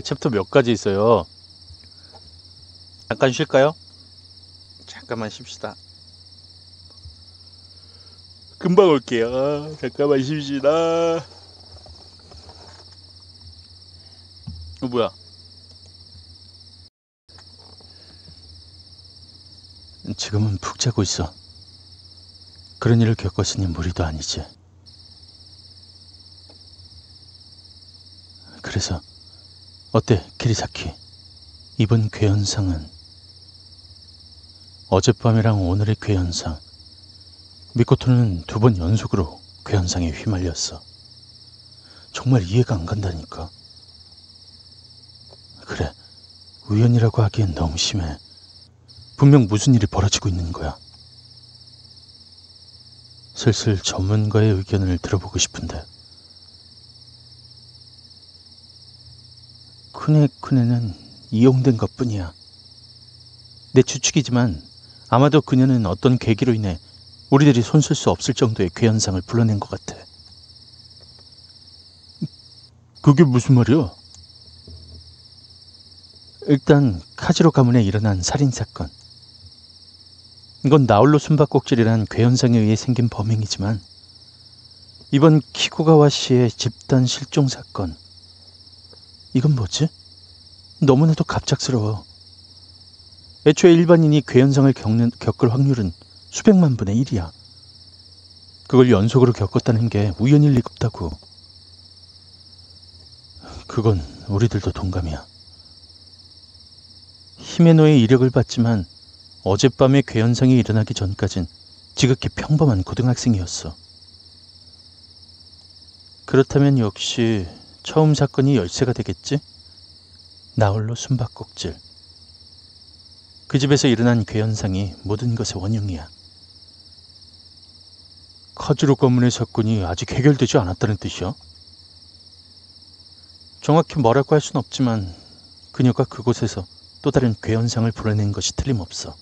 챕터 몇 가지 있어요. 잠깐 쉴까요? 잠깐만 쉽시다. 금방 올게요. 잠깐만 쉽시다. 어, 뭐야? 지금은 푹 자고 있어. 그런 일을 겪었으니 무리도 아니지. 그래서 어때, 키리사키? 이번 괴현상은 어젯밤이랑 오늘의 괴현상. 미코토는 두 번 연속으로 괴현상에 휘말렸어. 정말 이해가 안 간다니까. 그래, 우연이라고 하기엔 너무 심해. 분명 무슨 일이 벌어지고 있는 거야. 슬슬 전문가의 의견을 들어보고 싶은데. 쿠네쿠네는 이용된 것 뿐이야. 내 추측이지만 아마도 그녀는 어떤 계기로 인해 우리들이 손쓸 수 없을 정도의 괴현상을 불러낸 것 같아. 그게 무슨 말이야? 일단 카지로 가문에 일어난 살인사건. 이건 나홀로 숨바꼭질이란 괴현상에 의해 생긴 범행이지만 이번 키고가와 씨의 집단 실종 사건. 이건 뭐지? 너무나도 갑작스러워. 애초에 일반인이 괴현상을 겪는, 겪을 확률은 수백만 분의 일이야. 그걸 연속으로 겪었다는 게 우연일 리가 없다고. 그건 우리들도 동감이야. 히메노의 이력을 봤지만 어젯밤에 괴현상이 일어나기 전까진 지극히 평범한 고등학생이었어. 그렇다면 역시 처음 사건이 열쇠가 되겠지? 나홀로 숨바꼭질. 그 집에서 일어난 괴현상이 모든 것의 원흉이야. 카즈로 가문의 사건이 아직 해결되지 않았다는 뜻이야? 정확히 뭐라고 할 순 없지만 그녀가 그곳에서 또 다른 괴현상을 불어낸 것이 틀림없어.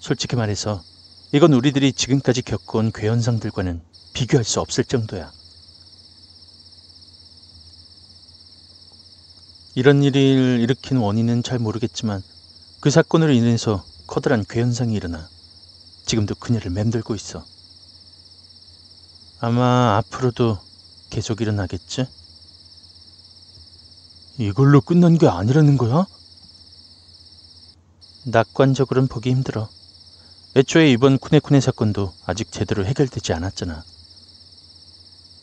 솔직히 말해서 이건 우리들이 지금까지 겪어온 괴현상들과는 비교할 수 없을 정도야. 이런 일을 일으킨 원인은 잘 모르겠지만 그 사건으로 인해서 커다란 괴현상이 일어나 지금도 그녀를 맴돌고 있어. 아마 앞으로도 계속 일어나겠지? 이걸로 끝난 게 아니라는 거야? 낙관적으로는 보기 힘들어. 애초에 이번 쿠네쿠네 사건도 아직 제대로 해결되지 않았잖아.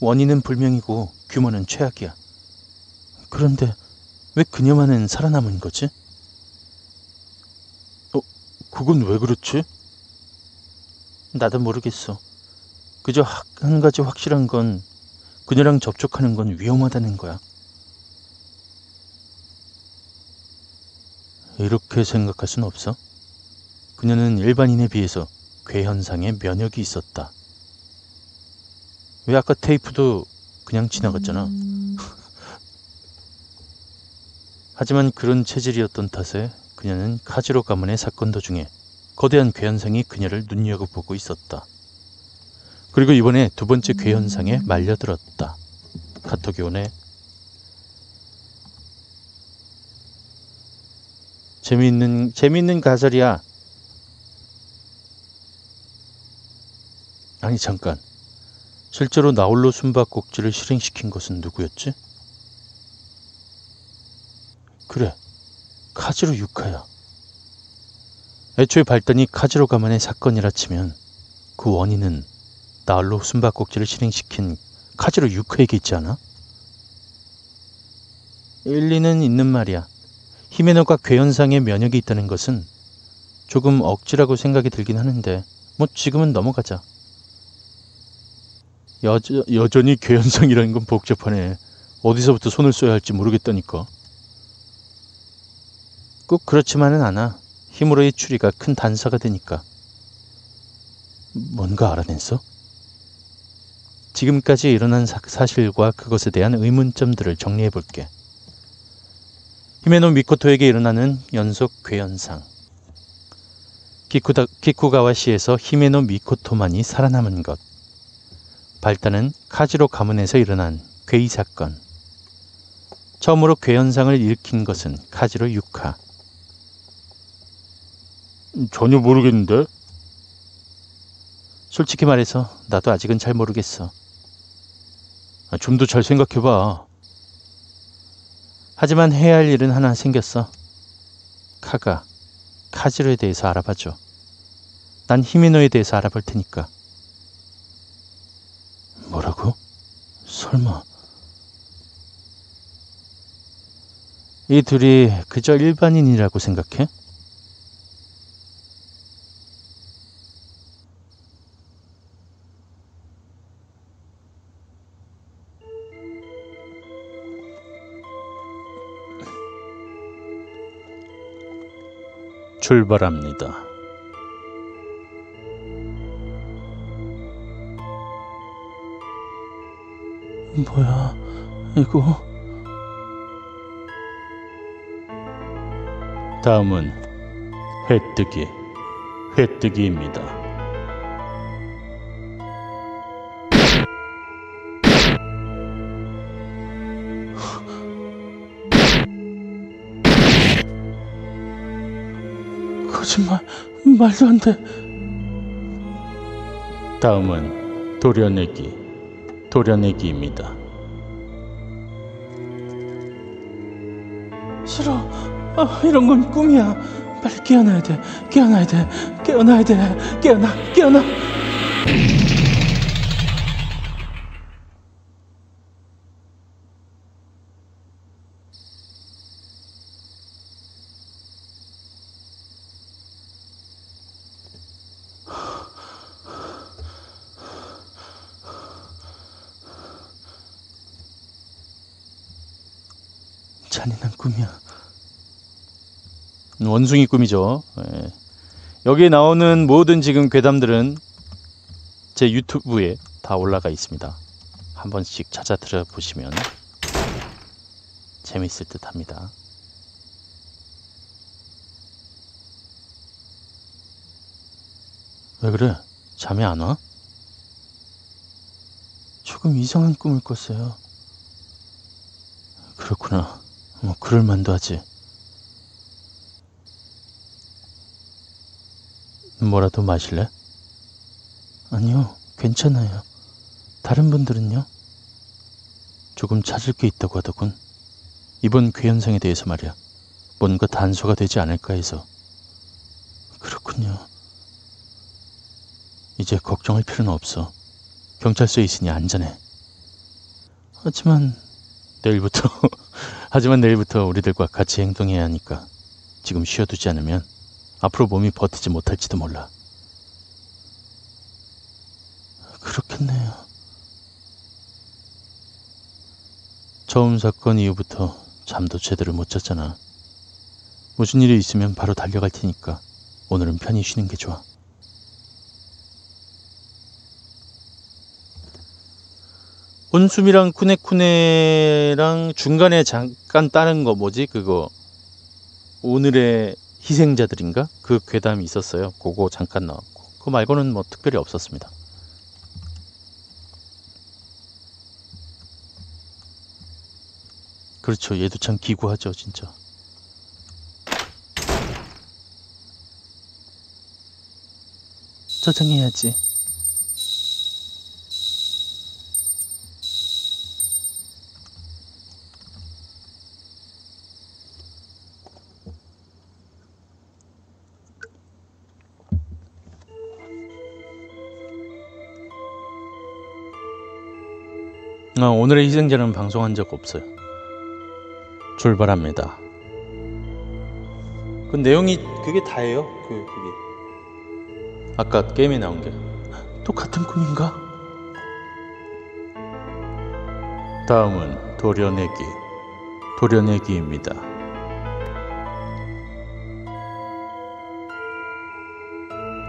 원인은 불명이고 규모는 최악이야. 그런데 왜 그녀만은 살아남은 거지? 어, 그건 왜 그렇지? 나도 모르겠어. 그저 한 가지 확실한 건 그녀랑 접촉하는 건 위험하다는 거야. 이렇게 생각할 순 없어. 그녀는 일반인에 비해서 괴현상에 면역이 있었다. 왜 아까 테이프도 그냥 지나갔잖아. 하지만 그런 체질이었던 탓에 그녀는 카지로 가문의 사건 도중에 거대한 괴현상이 그녀를 눈여겨보고 있었다. 그리고 이번에 두 번째 괴현상에 말려들었다. 카톡이 오네. 재미있는 재미있는 가설이야. 아니 잠깐. 실제로 나홀로 숨바꼭질을 실행시킨 것은 누구였지? 그래. 카즈로 유카야. 애초에 발단이 카즈로 가만의 사건이라 치면 그 원인은 나홀로 숨바꼭질을 실행시킨 카즈로 유카에게 있지 않아? 일리는 있는 말이야. 히메노가 괴현상에 면역이 있다는 것은 조금 억지라고 생각이 들긴 하는데 뭐 지금은 넘어가자. 여저, 여전히 괴현상이라는 건 복잡하네. 어디서부터 손을 써야 할지 모르겠다니까. 꼭 그렇지만은 않아. 힘으로의 추리가 큰 단서가 되니까. 뭔가 알아냈어? 지금까지 일어난 사, 사실과 그것에 대한 의문점들을 정리해 볼게. 히메노 미코토에게 일어나는 연속 괴현상. 기쿠다, 기쿠가와시에서 히메노 미코토만이 살아남은 것. 발단은 카지로 가문에서 일어난 괴이 사건. 처음으로 괴현상을 일으킨 것은 카지로 유카. 전혀 모르겠는데. 솔직히 말해서 나도 아직은 잘 모르겠어. 아, 좀더 잘 생각해봐. 하지만 해야 할 일은 하나 생겼어. 카가 카지로에 대해서 알아봐줘. 난 히미노에 대해서 알아볼 테니까. 뭐라고? 설마. 이 둘이 그저 일반인이라고 생각해? 출발합니다. 뭐야, 이거? 다음은 회뜨기, 회뜨기입니다. 말도 안 돼. 다음은 도려내기, 도려내기입니다. 싫어. 아, 이런 건 꿈이야. 빨리 깨어나야 돼. 깨어나야 돼. 깨어나야 돼. 깨어나, 깨어나. 잔인한 꿈이야. 원숭이 꿈이죠. 예. 여기에 나오는 모든 지금 괴담들은 제 유튜브에 다 올라가 있습니다. 한 번씩 찾아 들어보시면 재밌을 듯 합니다. 왜 그래? 잠이 안 와? 조금 이상한 꿈을 꿨어요. 그렇구나. 뭐 그럴 만도 하지. 뭐라도 마실래? 아니요, 괜찮아요. 다른 분들은요? 조금 찾을 게 있다고 하더군. 이번 괴현상에 대해서 말이야. 뭔가 단서가 되지 않을까 해서. 그렇군요. 이제 걱정할 필요는 없어. 경찰서에 있으니 안전해. 하지만 내일부터 하지만 내일부터 우리들과 같이 행동해야 하니까 지금 쉬어두지 않으면 앞으로 몸이 버티지 못할지도 몰라. 그렇겠네요. 처음 사건 이후부터 잠도 제대로 못 잤잖아. 무슨 일이 있으면 바로 달려갈 테니까 오늘은 편히 쉬는 게 좋아. 온숨이랑 쿠네쿠네랑 중간에 잠깐 따는 거 뭐지 그거 오늘의 희생자들인가? 그 괴담이 있었어요. 그거 잠깐 나왔고. 그거 말고는 뭐 특별히 없었습니다. 그렇죠. 얘도 참 기구하죠 진짜. 저장해야지 아, 오늘의 희생자는 방송한 적 없어요. 출발합니다. 그 내용이 그게 다예요. 그 그게 아까 게임에 나온 게 똑같은 꿈인가? 다음은 도려내기, 도려내기입니다.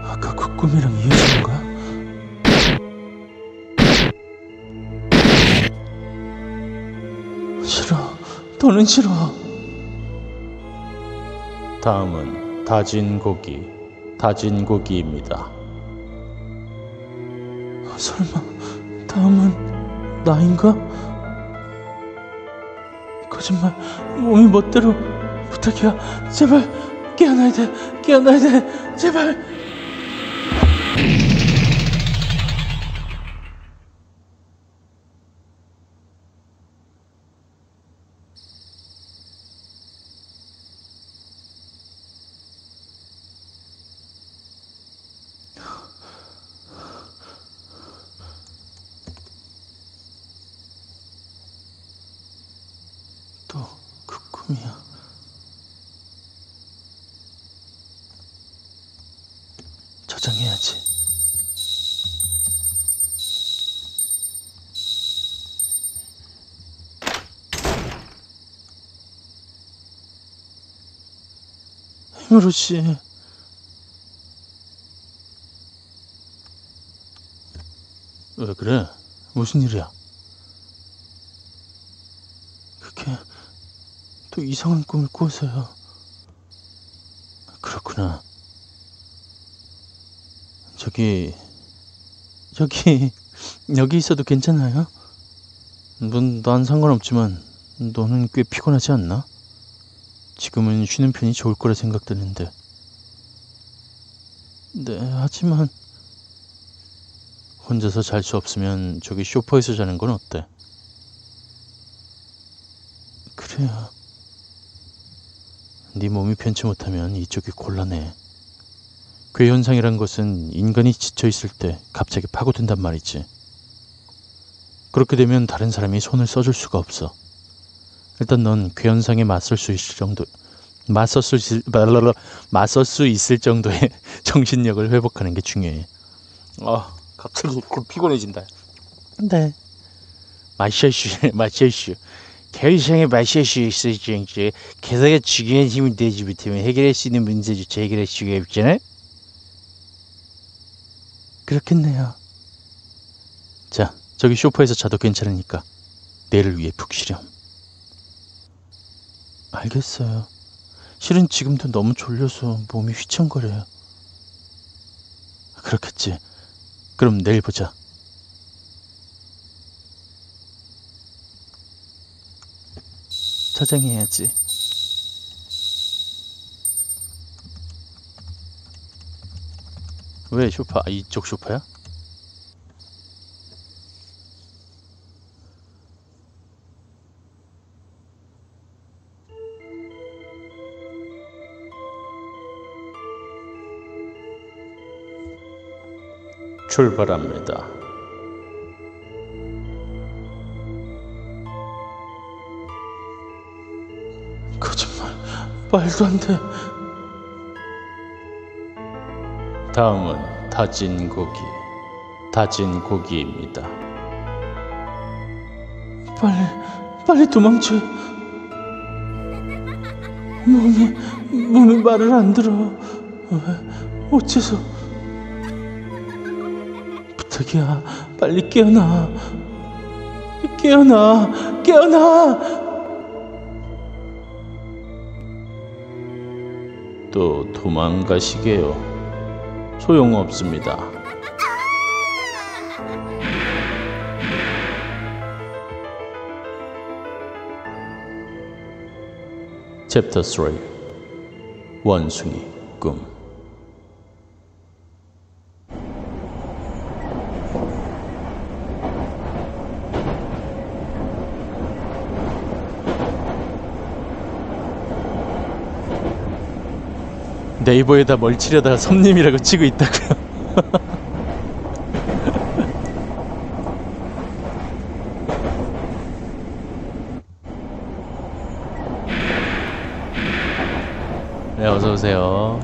아까 그 꿈이랑 이어진가? 더는 싫어. 다음은 다진 고기, 다진 고기입니다. 설마 다음은 나인가? 거짓말. 몸이 멋대로 부탁이야. 제발 깨어나야 돼. 깨어나야 돼. 제발. 또 그 꿈이야. 저장해야지. 힘으로 씨. 왜 그래? 무슨 일이야? 그게 또 이상한 꿈을 꿔서요. 그렇구나. 저기, 저기, 여기 있어도 괜찮아요? 넌, 난 상관없지만, 너는 꽤 피곤하지 않나? 지금은 쉬는 편이 좋을 거라 생각되는데. 네, 하지만, 혼자서 잘 수 없으면 저기 쇼파에서 자는 건 어때? 그래요. 네 몸이 편치 못하면 이쪽이 곤란해. 괴현상이란 것은 인간이 지쳐 있을 때 갑자기 파고든단 말이지. 그렇게 되면 다른 사람이 손을 써줄 수가 없어. 일단 넌 괴현상에 맞설 수 있을 정도, 맞설 수 있을, 말라라, 맞설 수 있을 정도의 정신력을 회복하는 게 중요해. 아, 갑자기 그 피곤해진다. 네. 마셔 슈, 마셔 슈. 결상에 마실 수 있을 정도 게다가 중요한 힘을 내지 못하면 해결할 수 있는 문제조차 해결할 수가 없잖아? 그렇겠네요. 자, 저기 쇼파에서 자도 괜찮으니까 내일을 위해 푹 쉬렴. 알겠어요. 실은 지금도 너무 졸려서 몸이 휘청거려요. 그렇겠지. 그럼 내일 보자. 저장해야지. 왜 쇼파? 아, 이쪽 쇼파야? 출발합니다. 말도 안 돼. 다음은 다진 고기, 다진 고기입니다. 빨리, 빨리 도망쳐. 몸이, 몸이 말을 안 들어. 왜, 어째서. 부탁이야, 빨리 깨어나. 깨어나, 깨어나. 또 도망가시게요. 소용없습니다. 챕터 3 원숭이 꿈 네이버에다 뭘 치려다가 섬님이라고 치고 있다고요. 네, 어서 오세요.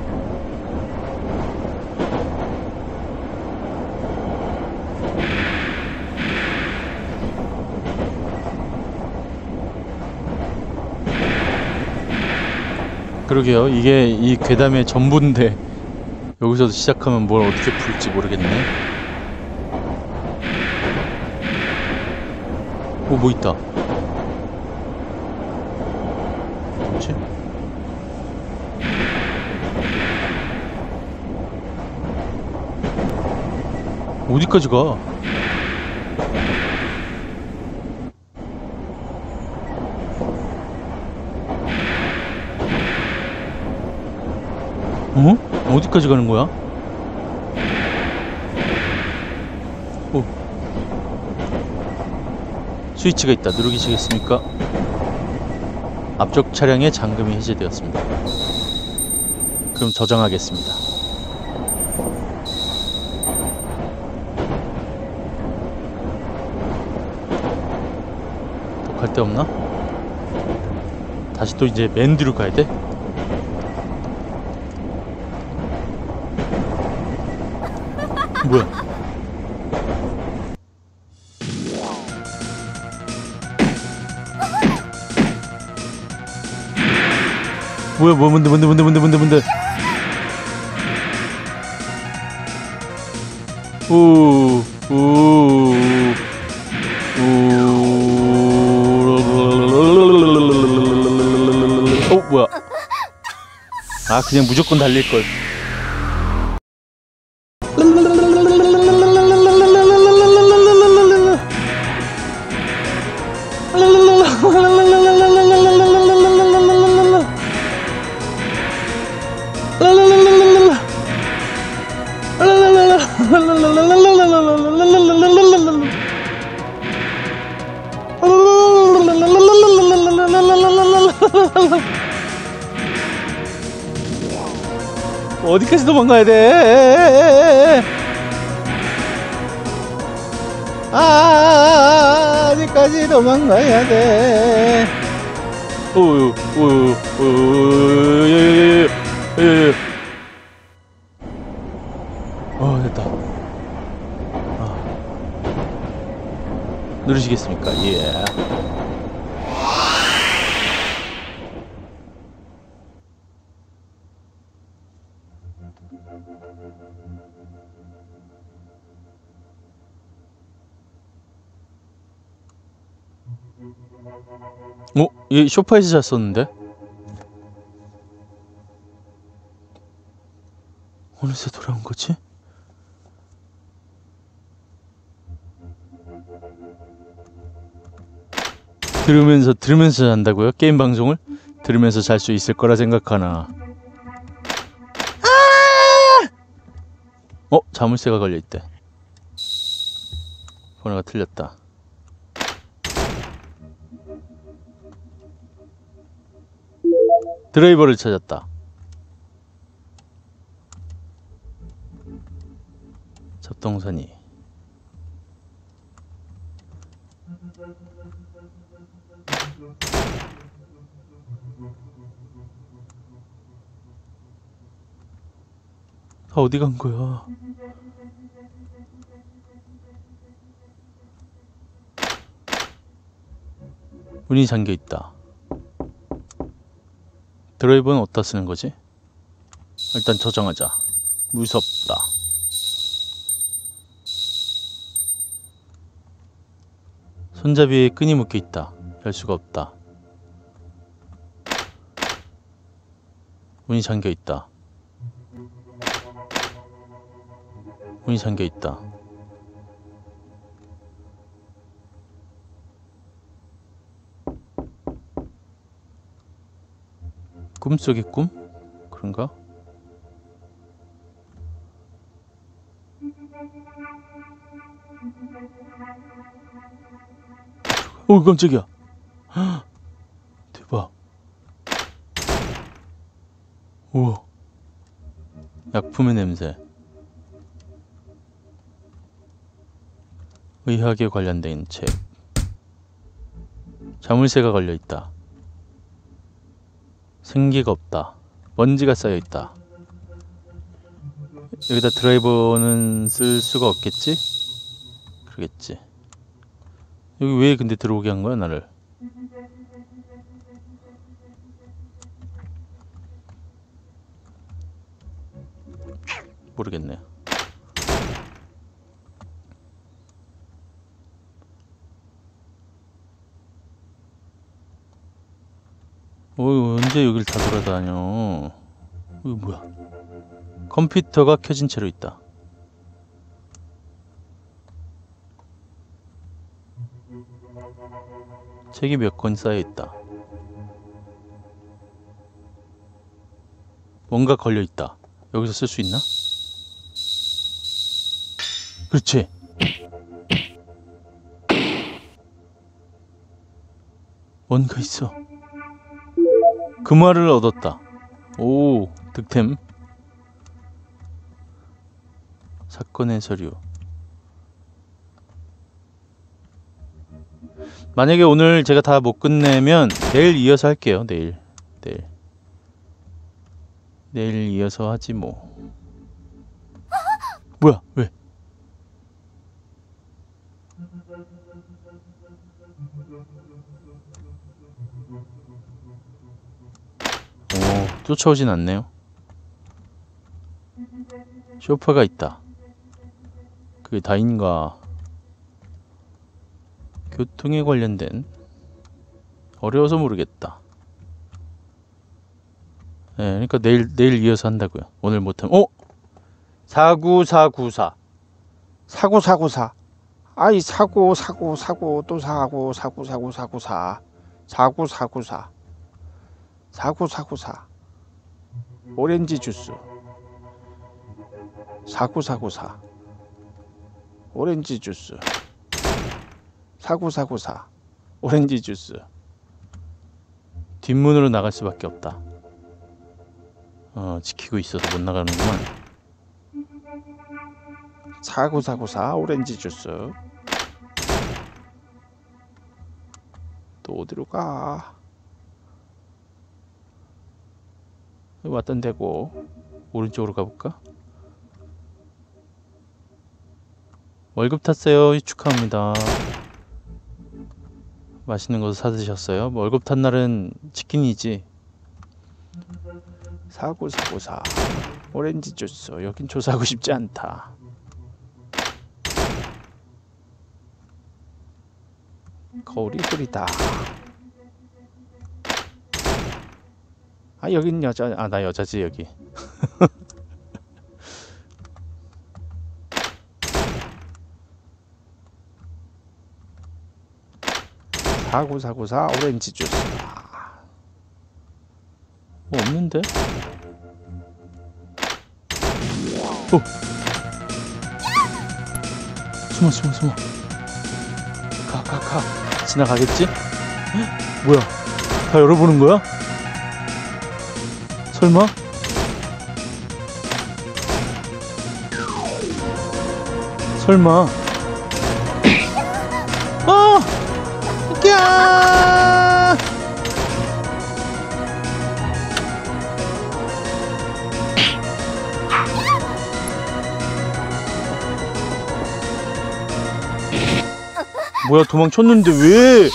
그러게요. 이게 이 괴담의 전부인데 여기서 시작하면 뭘 어떻게 풀지 모르겠네. 오, 뭐 있다. 뭐지? 어디까지 가? 어? 어디까지 가는 거야? 오. 스위치가 있다. 누르시겠습니까? 앞쪽 차량의 잠금이 해제되었습니다. 그럼 저장하겠습니다. 또 갈 데 없나? 다시 또 이제 맨 뒤로 가야 돼? 뭐야? 뭐야 뭐 뭔데 뭔데 뭔데 뭔데 뭔데 뭔데 오오오 어 뭐야 아 그냥 무조건 달릴걸 어디까지 도망가야 돼? 아, 어디까지 도망가야 돼? 오유, 오유, 오유, 예, 예, 예, 예. 어, 됐다. 아. 누르시겠습니까? 예. 어? 얘 쇼파에서 잤었는데? 어느새 돌아온 거지? 들으면서 들으면서 잔다고요? 게임 방송을 들으면서 잘 수 있을 거라 생각하나? 아! 어 자물쇠가 걸려 있대. 번호가 틀렸다. 드라이버를 찾았다. 잡동사니. 다 어디 간 거야? 문이 잠겨 있다. 드라이버는 어디다 쓰는 거지? 일단 저장하자. 무섭다. 손잡이에 끈이 묶여 있다. 열 수가 없다. 문이 잠겨 있다. 문이 잠겨 있다. 꿈속의 꿈? 그런가? 오 깜짝이야. 헉, 대박. 우와. 약품의 냄새. 의학에 관련된 책. 자물쇠가 걸려있다 생기가 없다. 먼지가 쌓여 있다. 여기다 드라이버는 쓸 수가 없겠지? 그러겠지. 여기 왜 근데 들어오게 한 거야, 나를? 모르겠네. 어, 언제 여길 다 돌아다녀? 이거 뭐야? 컴퓨터가 켜진 채로 있다. 책이 몇 권 쌓여 있다. 뭔가 걸려 있다. 여기서 쓸 수 있나? 그렇지. 뭔가 있어. 금화를 얻었다. 오, 득템. 사건의 서류. 만약에 오늘 제가 다 못 끝내면 내일 이어서 할게요. 내일. 내일. 내일 이어서 하지 뭐. 뭐야? 왜? 쫓아오진 않네요. 쇼파가 있다. 그게 다인가? 교통에 관련된 어려워서 모르겠다. 네, 그러니까 내일 내일 이어서 한다고요. 오늘 못하면 어? 사구사구사. 사고 사고 사. 아이 사고 사고 사고 또 사고 사고 사고 사고 사. 사고 사고 사. 사고 사고 사. 오렌지 주스. 사고 사고 사. 오렌지 주스. 사고 사고 사. 오렌지 주스. 뒷문으로 나갈 수밖에 없다. 어, 지키고 있어서 못 나가는구만. 사고 사고 사. 오렌지 주스. 또 어디로 가? 여기 왔던 데고 오른쪽으로 가볼까? 월급 탔어요. 축하합니다. 맛있는 거 사드셨어요? 뭐 월급 탄 날은 치킨이지. 사고 사고 사. 오렌지 주스. 여긴 조사하고 싶지 않다. 거울이 흐리다. 아 여긴 여자. 아, 나 여자지 여기. 사고 사고 사. 오렌지 주스. 뭐 없는데? 어. 숨어 숨어 숨어. 가 가 가. 지나가겠지? 헉, 뭐야? 다 열어보는 거야? 설마? 설마? 어! 야! 뭐야 도망쳤는데 왜?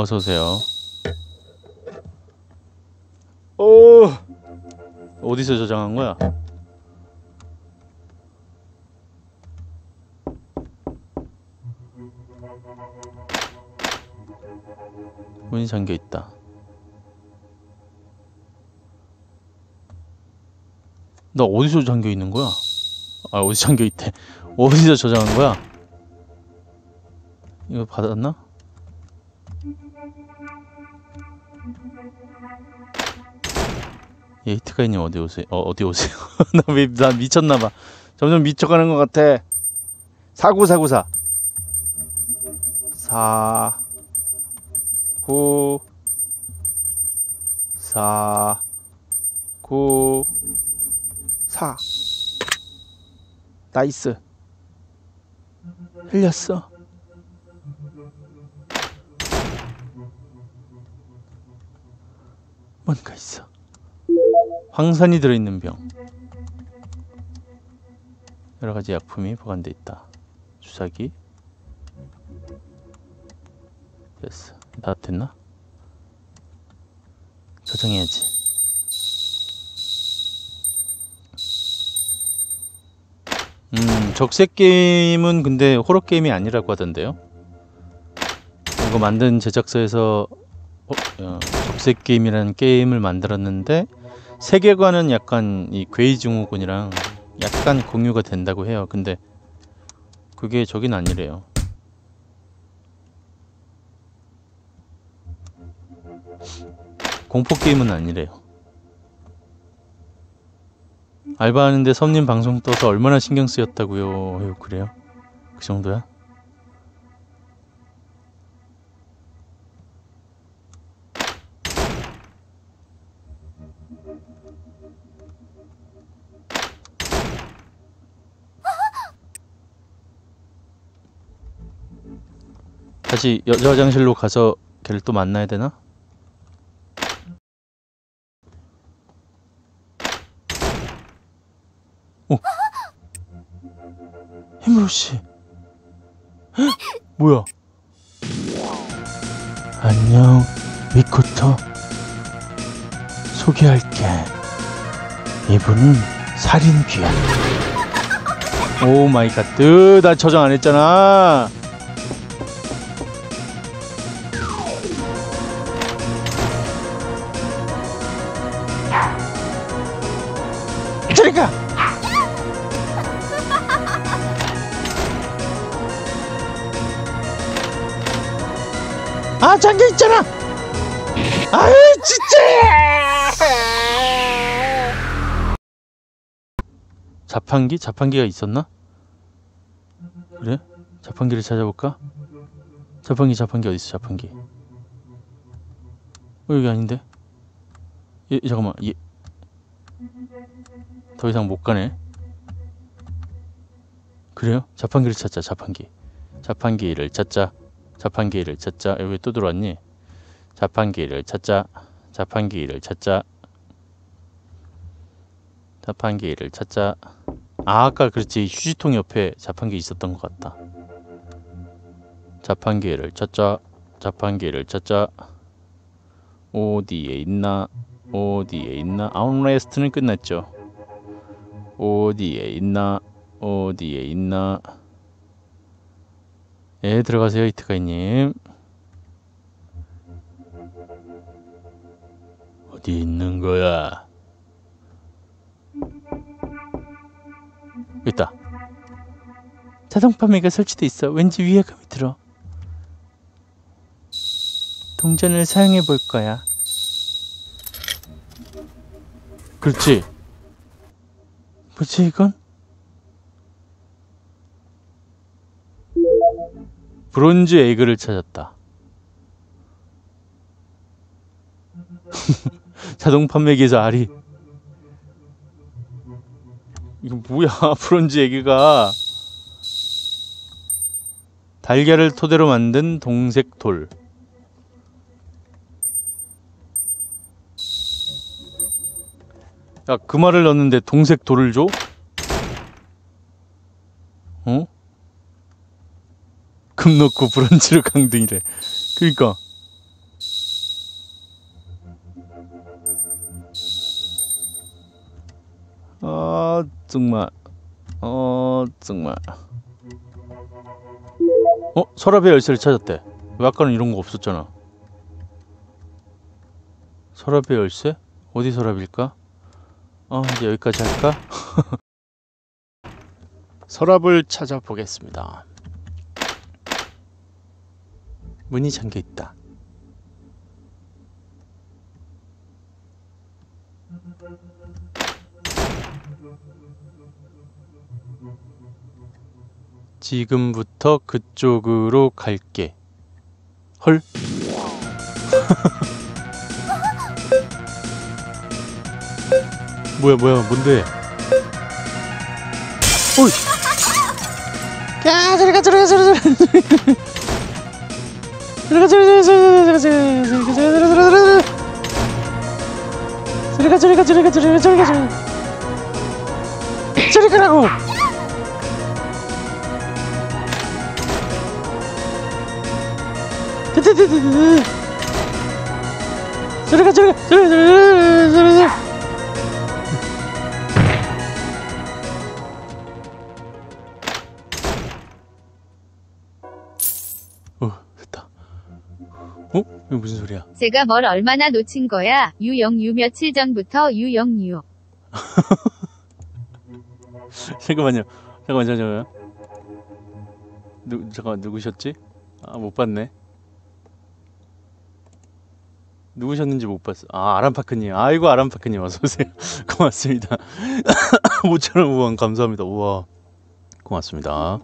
어서 오세요. 어 어디서 저장한 거야? 문이 잠겨 있다. 나 어디서 잠겨 있는 거야? 아 어디 잠겨 있대? 어디서 저장한 거야? 이거 받았나? 에이트가이님 어디 오세요? 어 어디 오세요? 나왜나 미쳤나봐. 점점 미쳐가는 것 같아. 사고 사고 사. 사. 구. 사. 구. 사. 나이스. 흘렸어. 뭔가 있어. 황산이 들어있는 병. 여러 가지 약품이 보관돼 있다. 주사기. 됐어. 다 됐나? 저장해야지. 음, 적색 게임은 근데 호러 게임이 아니라고 하던데요. 이거 만든 제작사에서 어, 어, 적색 게임이라는 게임을 만들었는데 세계관은 약간 이 괴이증후군이랑 약간 공유가 된다고 해요. 근데 그게 저긴 아니래요. 공포 게임은 아니래요. 알바하는데 선님 방송 떠서 얼마나 신경 쓰였다고요. 그래요? 그 정도야? 다시 여자 화장실로 가서 걔를 또 만나야 되나? 오. 힘으로 씨. 헉, 뭐야? 안녕, 미코토. 소개할게. 이분은 살인귀야. 오 마이 갓. 나 저장 안 했잖아. 자판기? 자판기가 있었나? 그래? 자판기를 찾아볼까? 자판기 자판기 어디 있어 자판기? 어 여기 아닌데? 예 잠깐만 예. 더 이상 못 가네. 그래요? 자판기를 찾자 자판기. 자판기를 찾자. 자판기를 찾자. 여기 또 들어왔니? 자판기를 찾자. 자판기를 찾자. 자판기를 찾자. 아, 아까 그렇지. 휴지통 옆에 자판기 있었던 것 같다. 자판기를 찾자. 자판기를 찾자. 어디에 있나? 어디에 있나? 아웃레스트는 끝났죠. 어디에 있나? 어디에 있나? 예, 들어가세요, 이트가이님. 어디 있는 거야? 있다. 자동 판매가 설치돼 있어. 왠지 위화감이 들어. 동전을 사용해 볼 거야. 그렇지. 뭐지 이건? 브론즈 에그를 찾았다. 자동 판매기에서 알이 이거 뭐야 브론즈 에그가 달걀을 토대로 만든 동색 돌 야, 그 말을 넣었는데 동색 돌을 줘? 어? 금 넣고 브런치로 강등이래. 그니까. 아, 정말. 어, 정말. 어? 서랍의 열쇠를 찾았대. 왜 아까는 이런 거 없었잖아. 서랍의 열쇠? 어디 서랍일까? 어, 이제 여기까지 할까? 서랍을 찾아보겠습니다. 문이 잠겨 있다. 지금부터 그쪽으로 갈게. 헐. 뭐야 뭐야 뭔데? 어이. 야 저리가 저리가 저리가 저리가 저리가 저리가 저리가 저리가 저리가 저리가 저리가 저리가 저리가 저리가 저리가 저리가 저리가 저리 가라고 저리 가 저리 가 저리 가 저리 가 저리 가 어 됐다 어? 이거 무슨 소리야 제가 뭘 얼마나 놓친 거야? 유영유 며칠 전부터 유영유. 잠깐만요. 잠깐만, 잠깐만. 누, 잠깐만, 누구셨지? 아, 못 봤네. 누구셨는지 못 봤어. 아 아람파크님. 아이고 아람파크님 어서 오세요. 고맙습니다. 5천 원 후원 감사합니다. 우와 고맙습니다.